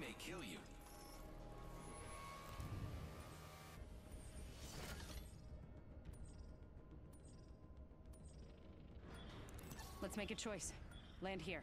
may kill you. Let's make a choice. Land here.